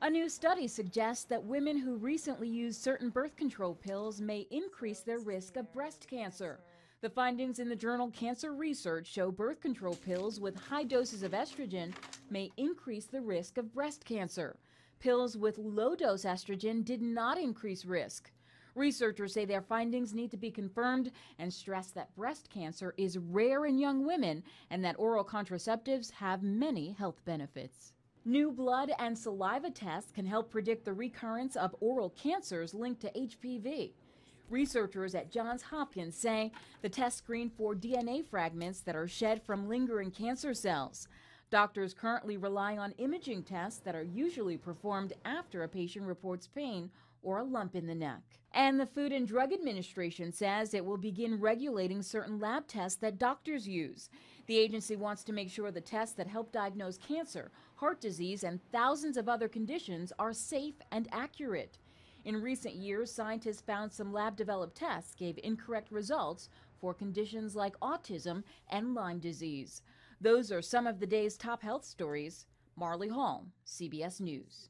A new study suggests that women who recently used certain birth control pills may increase their risk of breast cancer. The findings in the journal Cancer Research show birth control pills with high doses of estrogen may increase the risk of breast cancer. Pills with low dose estrogen did not increase risk. Researchers say their findings need to be confirmed and stress that breast cancer is rare in young women and that oral contraceptives have many health benefits. New blood and saliva tests can help predict the recurrence of oral cancers linked to HPV. Researchers at Johns Hopkins say the tests screen for DNA fragments that are shed from lingering cancer cells. Doctors currently rely on imaging tests that are usually performed after a patient reports pain or a lump in the neck. And the Food and Drug Administration says it will begin regulating certain lab tests that doctors use. The agency wants to make sure the tests that help diagnose cancer, heart disease, and thousands of other conditions are safe and accurate. In recent years, scientists found some lab developed tests gave incorrect results for conditions like autism and Lyme disease. Those are some of the day's top health stories. Marlie Hall, CBS News.